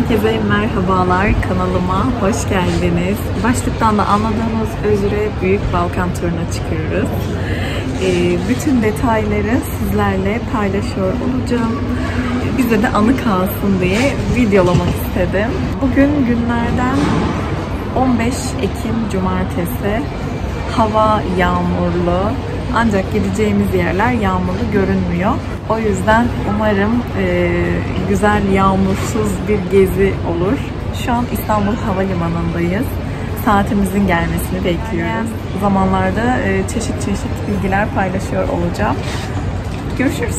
Herkese merhabalar kanalıma hoş geldiniz. Başlıktan da anladığınız üzere Büyük Balkan turuna çıkıyoruz. Ee, bütün detayları sizlerle paylaşıyor olacağım. Bize de anı kalsın diye videolamak istedim. Bugün günlerden 15 Ekim Cumartesi. Hava yağmurlu. Ancak gideceğimiz yerler yağmurlu görünmüyor. O yüzden umarım e, güzel yağmursuz bir gezi olur. Şu an İstanbul Havalimanı'ndayız. Saatimizin gelmesini bekliyoruz. Zamanlarda e, çeşit çeşit bilgiler paylaşıyor olacağım. Görüşürüz.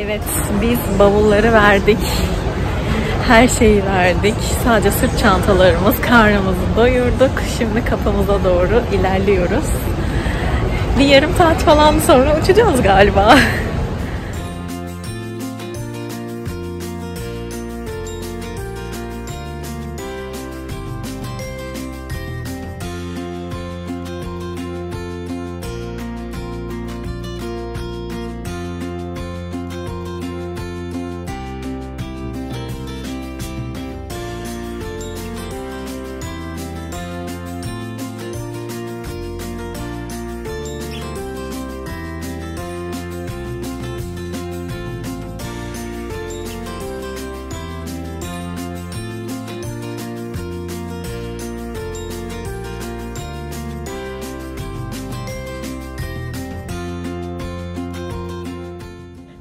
Evet, biz bavulları verdik. Her şeyi verdik. Sadece sırt çantalarımız, karnımızı doyurduk. Şimdi kapımıza doğru ilerliyoruz. Bir yarım saat falan sonra uçacağız galiba.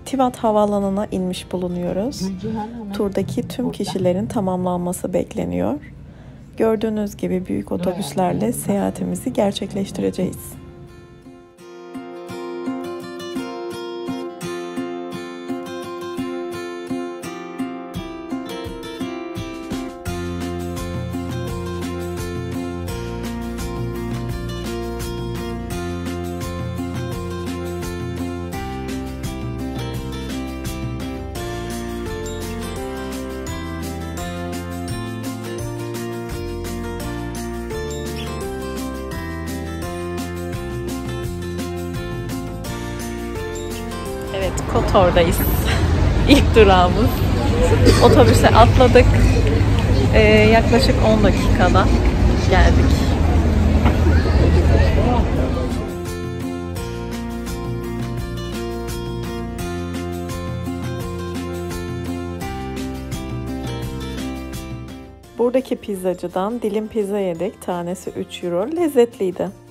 Tivat Havaalanı'na inmiş bulunuyoruz. Turdaki tüm kişilerin tamamlanması bekleniyor. Gördüğünüz gibi büyük otobüslerle seyahatimizi gerçekleştireceğiz. Evet, Kotor'dayız. İlk durağımız. Otobüse atladık. Ee, yaklaşık 10 dakikada geldik. Buradaki pizzacıdan dilim pizza yedik. Tanesi 3 euro. Lezzetliydi.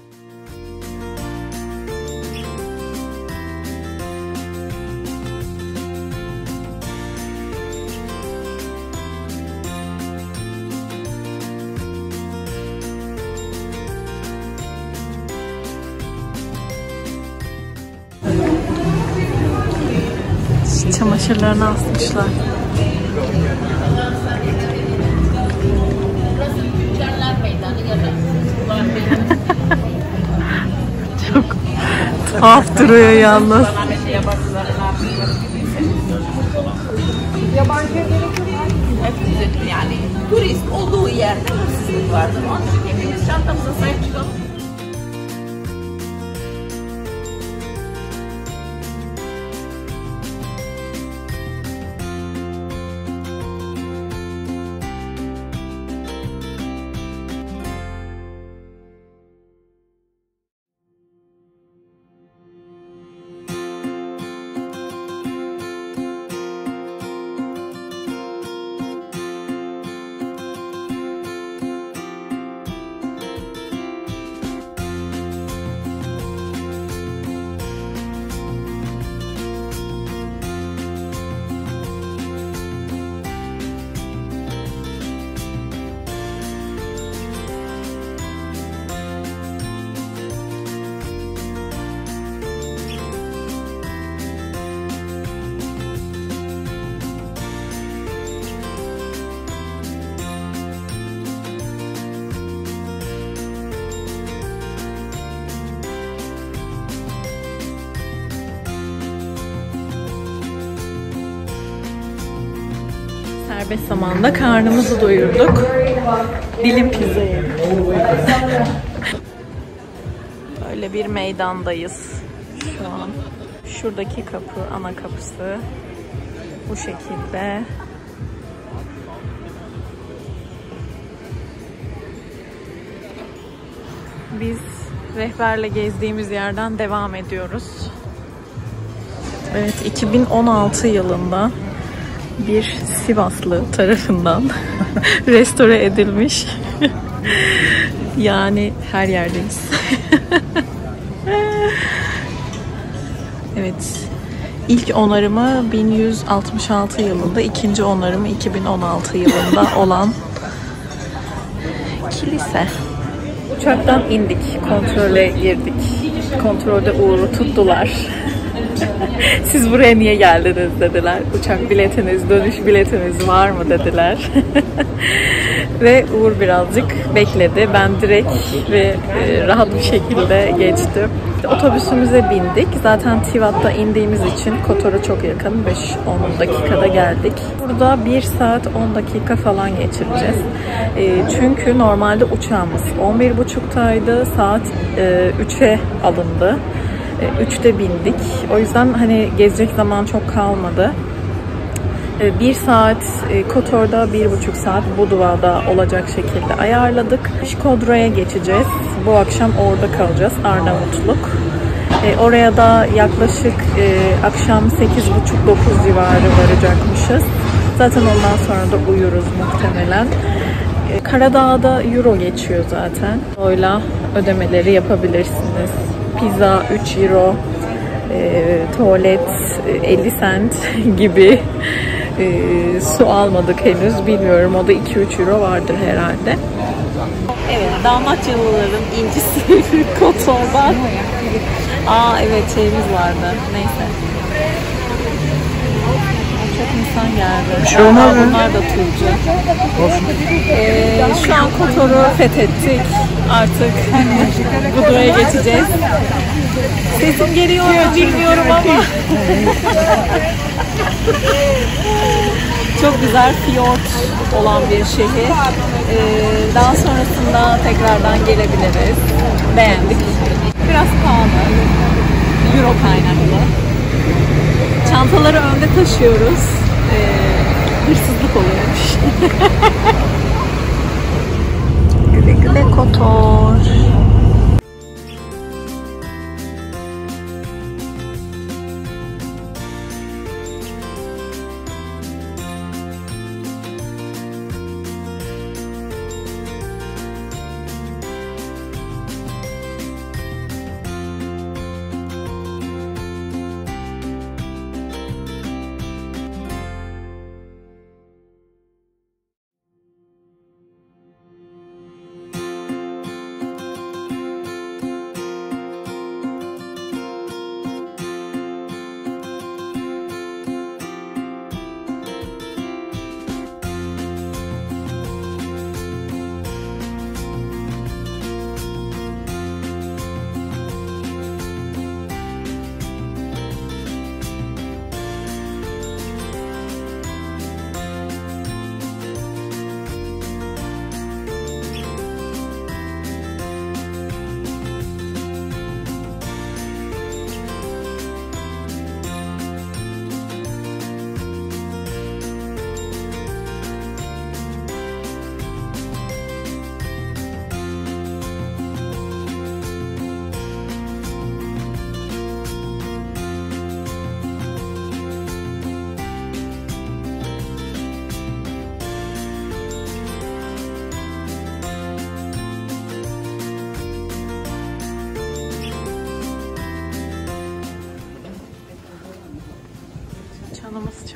Çamaşırlarını asmışlar. Çok tuhaf duruyor yalnız. yani turist olduğu yerde hırsızlık vardır. Onun için hepimiz çantamıza sahip çıkalım. Serbest zamanda karnımızı doyurduk. Dilim pizza. Böyle bir meydandayız şu an. Şuradaki kapı ana kapısı. Bu şekilde. Biz rehberle gezdiğimiz yerden devam ediyoruz. Evet 2016 yılında bir Sivaslı tarafından restore edilmiş. yani her yerdeyiz. evet. İlk onarımı 1166 yılında, ikinci onarımı 2016 yılında olan kilise. Uçaktan indik, kontrole girdik. Kontrolde Uğur'u tuttular. Siz buraya niye geldiniz dediler. Uçak biletiniz, dönüş biletiniz var mı dediler. ve Uğur birazcık bekledi. Ben direkt ve e, rahat bir şekilde geçtim. Otobüsümüze bindik. Zaten Tivat'ta indiğimiz için Kotor'a çok yakın. 5-10 dakikada geldik. Burada 1 saat 10 dakika falan geçireceğiz. E, çünkü normalde uçağımız 11.30'taydı. Saat e, 3'e alındı. 3'te bindik. O yüzden hani gezecek zaman çok kalmadı. Bir saat Kotor'da, bir buçuk saat Budva'da olacak şekilde ayarladık. Şkodro'ya geçeceğiz. Bu akşam orada kalacağız. Arnavutluk. Oraya da yaklaşık akşam 8.30-9 civarı varacakmışız. Zaten ondan sonra da uyuruz muhtemelen. Karadağ'da euro geçiyor zaten. Oyla ödemeleri yapabilirsiniz pizza 3 euro, e, tuvalet 50 cent gibi e, su almadık henüz bilmiyorum o da 2-3 euro vardır herhalde. Evet Dalmatyalıların incisi Kotor'dan. Aa evet şeyimiz vardı neyse. İnsan geldi. Bir şey olmaz ya. Bunlar da turcu. Ee, şu an Kotor'u fethettik. Artık Budva'ya geçeceğiz. Sesim geliyor mu bilmiyorum ama. Çok güzel fiyort olan bir şehir. Ee, daha sonrasında tekrardan gelebiliriz. Beğendik. Biraz pahalı. Euro kaynaklı. Çantaları önde taşıyoruz. Ee, hırsızlık oluyormuş. güle güle Kotor.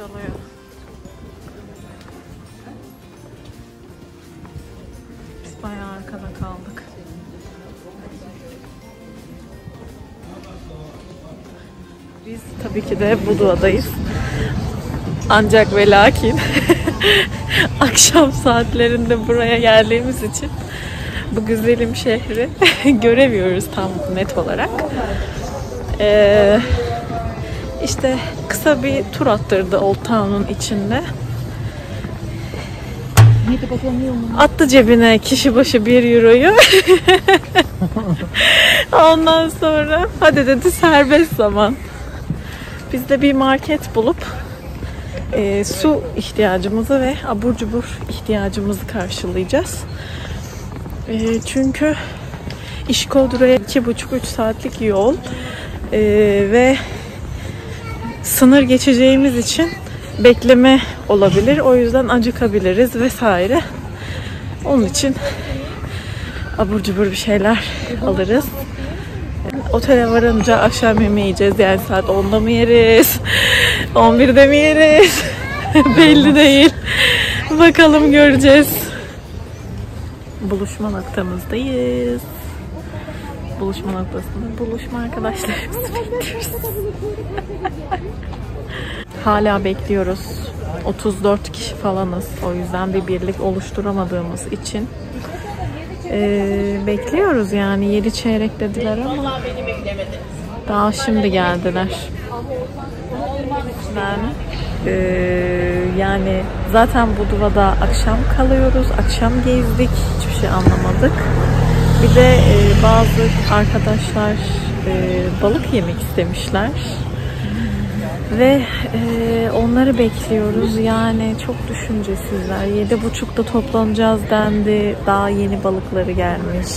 Çalıyor. Biz bayağı arkada kaldık. Biz tabii ki de Budva'dayız. Ancak ve lakin akşam saatlerinde buraya geldiğimiz için bu güzelim şehri göremiyoruz tam net olarak. Ee, işte kısa bir tur attırdı Old Town'un içinde. Attı cebine kişi başı 1 euroyu. Ondan sonra hadi dedi serbest zaman. Biz de bir market bulup e, su ihtiyacımızı ve abur cubur ihtiyacımızı karşılayacağız. E, çünkü İşkodura'ya 2,5-3 saatlik yol e, ve sınır geçeceğimiz için bekleme olabilir. O yüzden acıkabiliriz vesaire. Onun için abur cubur bir şeyler alırız. Otele varınca akşam yemeği yiyeceğiz. Yani saat 10'da mı yeriz? 11'de mi yeriz? Belli değil. Bakalım göreceğiz. Buluşma noktamızdayız. Buluşma noktasında buluşma arkadaşlarımızı bekliyoruz. Hala bekliyoruz. 34 kişi falanız. O yüzden bir birlik oluşturamadığımız için ee, bekliyoruz yani 7 çeyrek dediler ama daha şimdi geldiler. Yani ee, yani zaten Buduva'da akşam kalıyoruz. Akşam gezdik. Hiçbir şey anlamadık. Bir de e, bazı arkadaşlar e, balık yemek istemişler. Ve e, onları bekliyoruz. Yani çok düşüncesizler. Yedi buçukta toplanacağız dendi. Daha yeni balıkları gelmiş.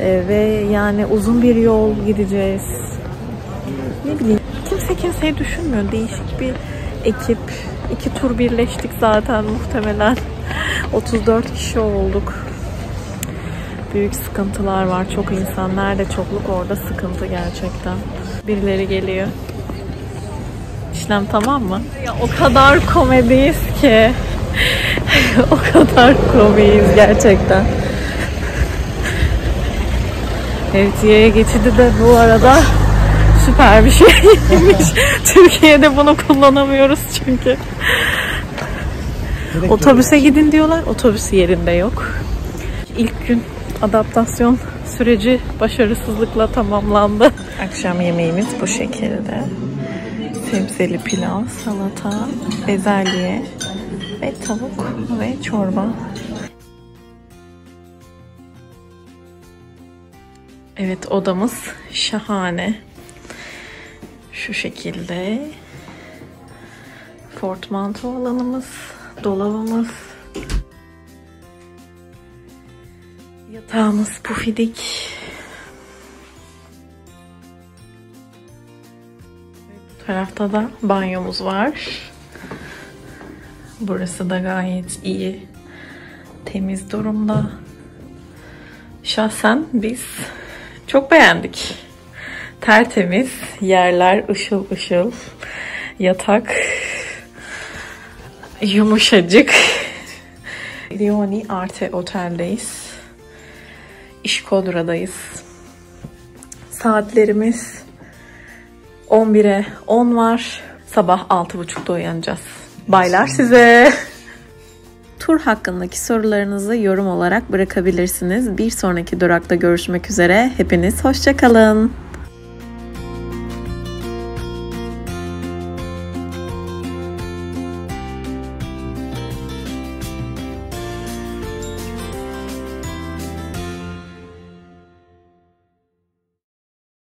E, ve yani uzun bir yol gideceğiz. Ne bileyim. Kimse kimseyi düşünmüyor. Değişik bir ekip. İki tur birleştik zaten muhtemelen. 34 kişi olduk. Büyük sıkıntılar var. Çok insan. Nerede çokluk orada sıkıntı gerçekten. Birileri geliyor. İşlem tamam mı? Ya o kadar komediyiz ki. o kadar komiyiz gerçekten. Evet yaya geçidi de bu arada süper bir şeymiş. Türkiye'de bunu kullanamıyoruz çünkü. Otobüse gidin diyorlar. Otobüs yerinde yok. İlk gün adaptasyon süreci başarısızlıkla tamamlandı. Akşam yemeğimiz bu şekilde sebzeli pilav, salata, bezelye ve tavuk ve çorba. Evet odamız şahane. Şu şekilde. Portmanto alanımız, dolabımız. Yatağımız pufidik. Bu tarafta da banyomuz var. Burası da gayet iyi. Temiz durumda. Şahsen biz çok beğendik. Tertemiz yerler ışıl ışıl. Yatak yumuşacık. Lioni Arte Otel'deyiz. İşkodra'dayız. Saatlerimiz 11'e 10 var. Sabah 6.30'da uyanacağız. Baylar size. Tur hakkındaki sorularınızı yorum olarak bırakabilirsiniz. Bir sonraki durakta görüşmek üzere. Hepiniz hoşçakalın.